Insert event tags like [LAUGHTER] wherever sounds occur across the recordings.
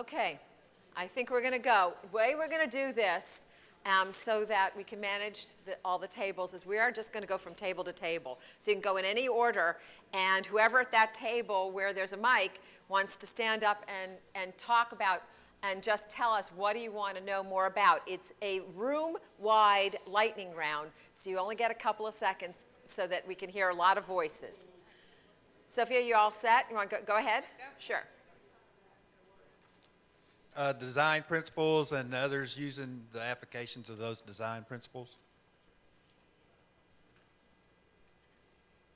Okay, I think we're going to go. The way we're going to do this um, so that we can manage the, all the tables is we are just going to go from table to table. So you can go in any order, and whoever at that table where there's a mic wants to stand up and, and talk about and just tell us what do you want to know more about. It's a room-wide lightning round, so you only get a couple of seconds so that we can hear a lot of voices. Sophia, you all set? You want to go, go ahead? Sure. Uh, design principles and others using the applications of those design principles?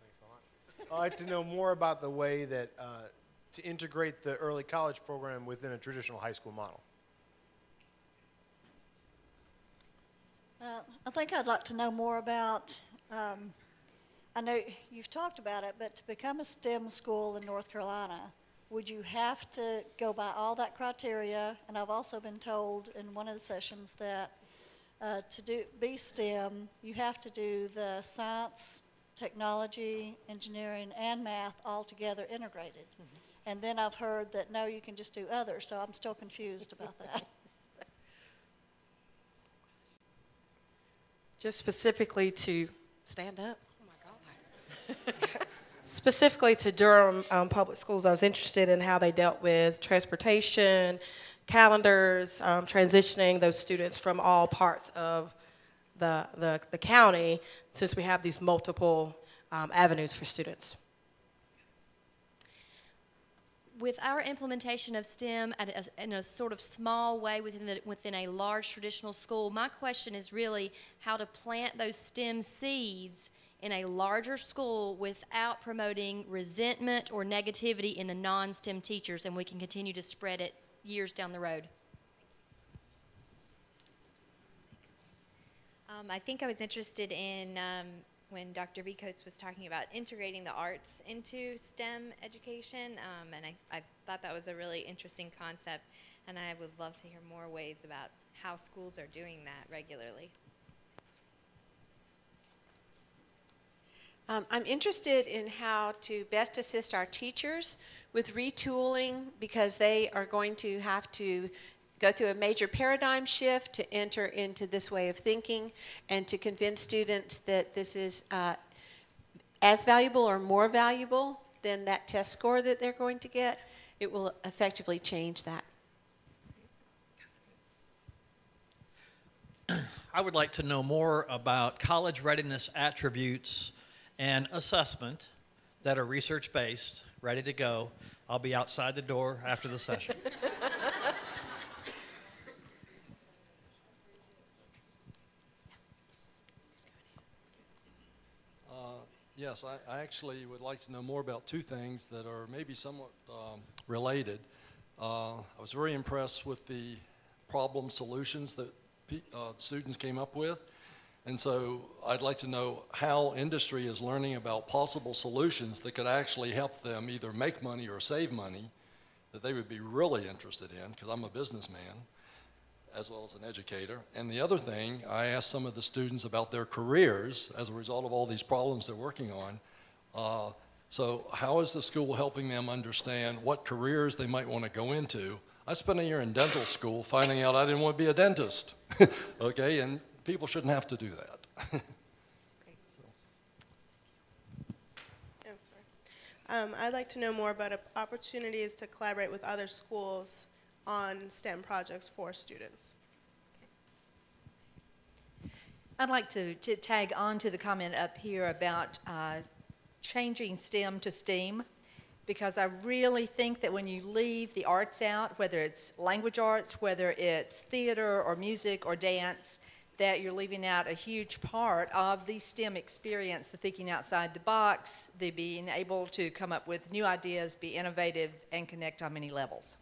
Thanks a lot. I'd like to know more about the way that uh, to integrate the early college program within a traditional high school model. Uh, I think I'd like to know more about, um, I know you've talked about it, but to become a STEM school in North Carolina, would you have to go by all that criteria? And I've also been told in one of the sessions that uh, to do, be STEM, you have to do the science, technology, engineering, and math all together integrated. And then I've heard that no, you can just do others, so I'm still confused about that. [LAUGHS] Just specifically to, stand up? Oh, my God. [LAUGHS] Specifically to Durham um, Public Schools, I was interested in how they dealt with transportation, calendars, um, transitioning those students from all parts of the, the, the county, since we have these multiple um, avenues for students. With our implementation of STEM a, in a sort of small way within, the, within a large traditional school, my question is really how to plant those STEM seeds in a larger school without promoting resentment or negativity in the non-STEM teachers, and we can continue to spread it years down the road. Um, I think I was interested in um, when Dr. V. Coates was talking about integrating the arts into STEM education, um, and I, I thought that was a really interesting concept, and I would love to hear more ways about how schools are doing that regularly. Um, I'm interested in how to best assist our teachers with retooling because they are going to have to go through a major paradigm shift to enter into this way of thinking and to convince students that this is uh, as valuable or more valuable than that test score that they're going to get. It will effectively change that. I would like to know more about college readiness attributes and assessment that are research based, ready to go. I'll be outside the door after the session. [LAUGHS] Uh, Yes, I, I actually would like to know more about two things that are maybe somewhat um, related. Uh, I was very impressed with the problem solutions that uh, students came up with. And so I'd like to know how industry is learning about possible solutions that could actually help them either make money or save money that they would be really interested in, because I'm a businessman as well as an educator. And the other thing, I asked some of the students about their careers as a result of all these problems they're working on. Uh, so, how is the school helping them understand what careers they might want to go into? I spent a year in dental school finding out I didn't want to be a dentist. [LAUGHS] okay, and people shouldn't have to do that. [LAUGHS] Oh, sorry. Um, I'd like to know more about opportunities to collaborate with other schools on STEM projects for students. I'd like to, to tag on to the comment up here about uh, changing STEM to STEAM because I really think that when you leave the arts out, whether it's language arts, whether it's theater or music or dance, that you're leaving out a huge part of the STEM experience, the thinking outside the box, the being able to come up with new ideas, be innovative, and connect on many levels.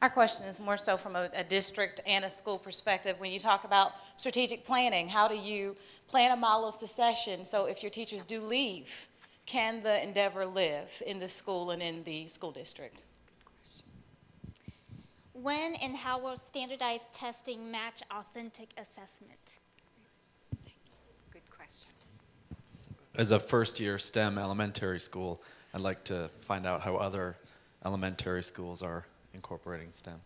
Our question is more so from a, a, district and a school perspective. When you talk about strategic planning, how do you plan a model of succession so if your teachers do leave, can the endeavor live in the school and in the school district? When and how will standardized testing match authentic assessment? Good question. As a first year STEM elementary school, I'd like to find out how other elementary schools are incorporating STEM.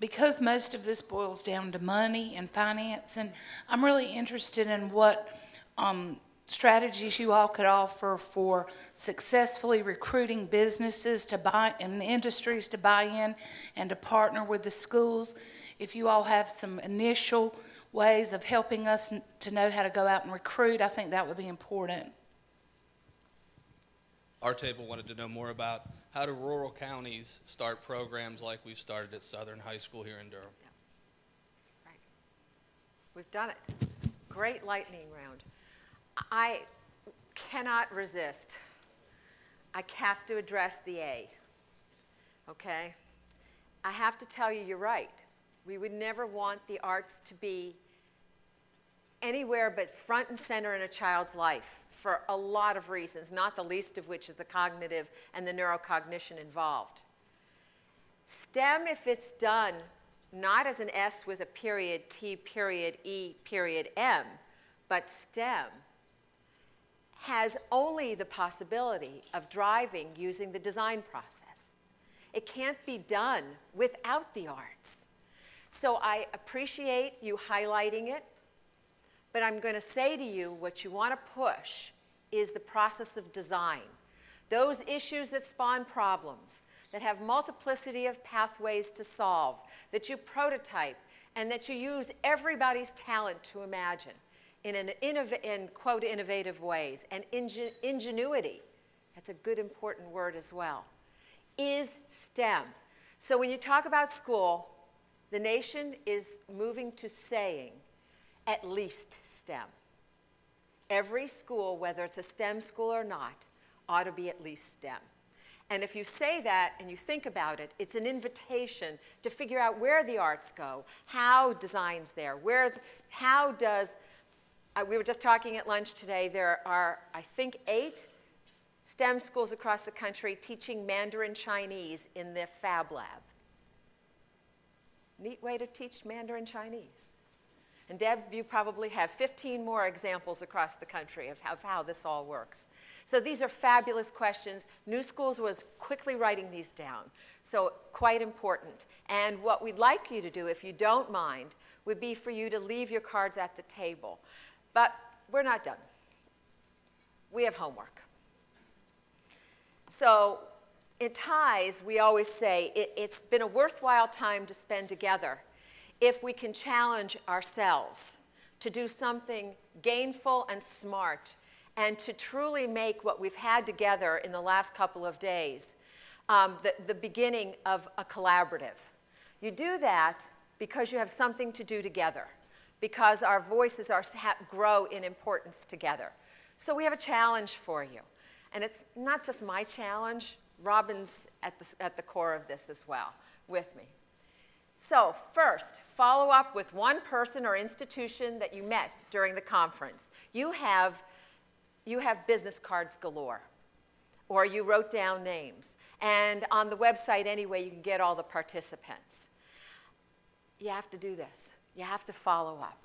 because most of this boils down to money and finance, and I'm really interested in what um, strategies you all could offer for successfully recruiting businesses to buy and industries to buy in and to partner with the schools. If you all have some initial ways of helping us to know how to go out and recruit, I think that would be important. Our table wanted to know more about how do rural counties start programs like we've started at Southern High School here in Durham. Right, We've done it. Great lightning round. I cannot resist. I have to address the A. Okay? I have to tell you, you're right. We would never want the arts to be anywhere but front and center in a child's life for a lot of reasons, not the least of which is the cognitive and the neurocognition involved. STEM, if it's done not as an S with a period, T period, E period, M, but STEM, has only the possibility of driving using the design process. It can't be done without the arts. So I appreciate you highlighting it, but I'm going to say to you what you want to push is the process of design. Those issues that spawn problems, that have multiplicity of pathways to solve, that you prototype, and that you use everybody's talent to imagine in, an innov- in quote, innovative ways, and ingen- ingenuity, that's a good important word as well, is STEM. So when you talk about school, the nation is moving to saying at least STEM. Every school, whether it's a STEM school or not, ought to be at least STEM. And if you say that and you think about it, it's an invitation to figure out where the arts go, how design's there, where, how does, uh, we were just talking at lunch today, there are, I think, eight STEM schools across the country teaching Mandarin Chinese in the Fab Lab. Neat way to teach Mandarin Chinese. And Deb, you probably have 15 more examples across the country of how, of how this all works. So these are fabulous questions. New Schools was quickly writing these down, so quite important. And what we'd like you to do, if you don't mind, would be for you to leave your cards at the table. But we're not done. We have homework. So in TIES, we always say it, it's been a worthwhile time to spend together if we can challenge ourselves to do something gainful and smart and to truly make what we've had together in the last couple of days um, the, the beginning of a collaborative. You do that because you have something to do together, because our voices are, grow in importance together. So we have a challenge for you. And it's not just my challenge, Robin's at the, at the core of this as well, with me. So, first, follow up with one person or institution that you met during the conference. You have, you have business cards galore, or you wrote down names. And on the website, anyway, you can get all the participants. You have to do this. You have to follow up.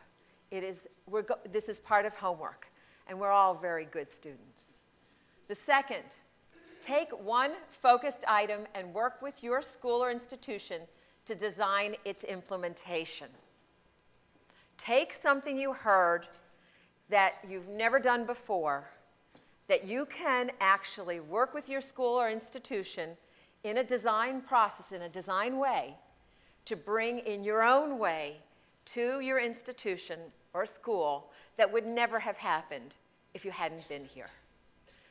It is, we're this is part of homework, and we're all very good students. The second, take one focused item and work with your school or institution to design its implementation. Take something you heard that you've never done before, that you can actually work with your school or institution in a design process, in a design way, to bring in your own way to your institution or school that would never have happened if you hadn't been here.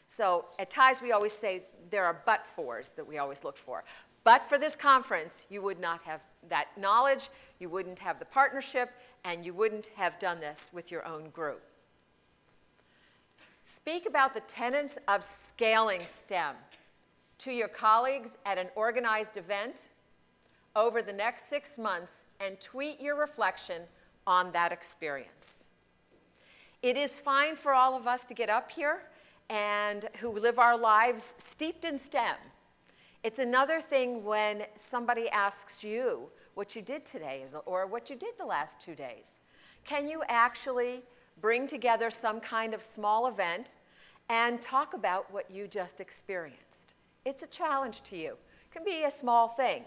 So at TIES, we always say there are but fors that we always look for. But for this conference, you would not have that knowledge, you wouldn't have the partnership, and you wouldn't have done this with your own group. Speak about the tenets of scaling STEM to your colleagues at an organized event over the next six months and tweet your reflection on that experience. It is fine for all of us to get up here and who live our lives steeped in STEM it's another thing when somebody asks you what you did today or what you did the last two days. Can you actually bring together some kind of small event and talk about what you just experienced. It's a challenge to you. It can be a small thing.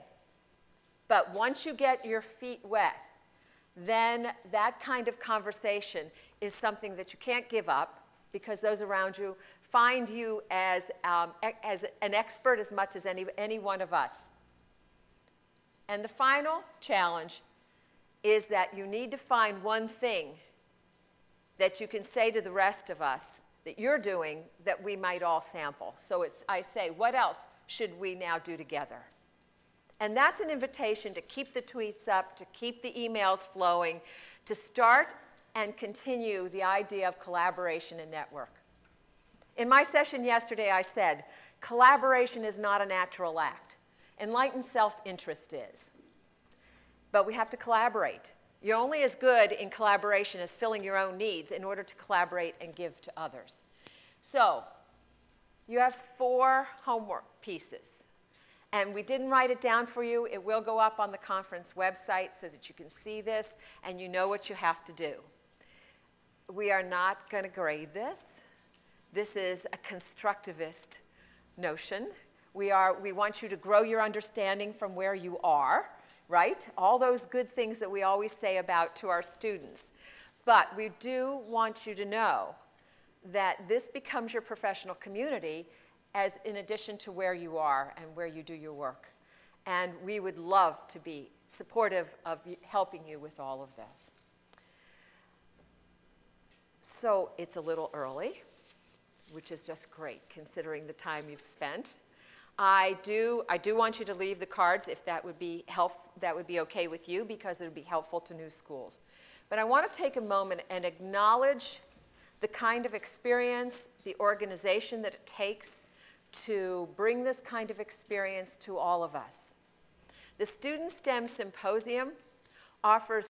But once you get your feet wet, then that kind of conversation is something that you can't give up because those around you find you as, um, as an expert as much as any, any one of us. And the final challenge is that you need to find one thing that you can say to the rest of us that you're doing that we might all sample. So it's, I say, what else should we now do together? And that's an invitation to keep the tweets up, to keep the emails flowing, to start and continue the idea of collaboration and network. In my session yesterday, I said, collaboration is not a natural act. Enlightened self interest is. But we have to collaborate. You're only as good in collaboration as filling your own needs in order to collaborate and give to others. So, you have four homework pieces. And we didn't write it down for you. It will go up on the conference website so that you can see this and you know what you have to do. We are not going to grade this. This is a constructivist notion. We, are, we want you to grow your understanding from where you are, right? All those good things that we always say about to our students. But we do want you to know that this becomes your professional community as in addition to where you are and where you do your work. And we would love to be supportive of helping you with all of this. So it's a little early, which is just great considering the time you've spent. I do, I do want you to leave the cards if that would be help, that would be okay with you because it would be helpful to New Schools. But I want to take a moment and acknowledge the kind of experience, the organization that it takes to bring this kind of experience to all of us. The Student STEM Symposium offers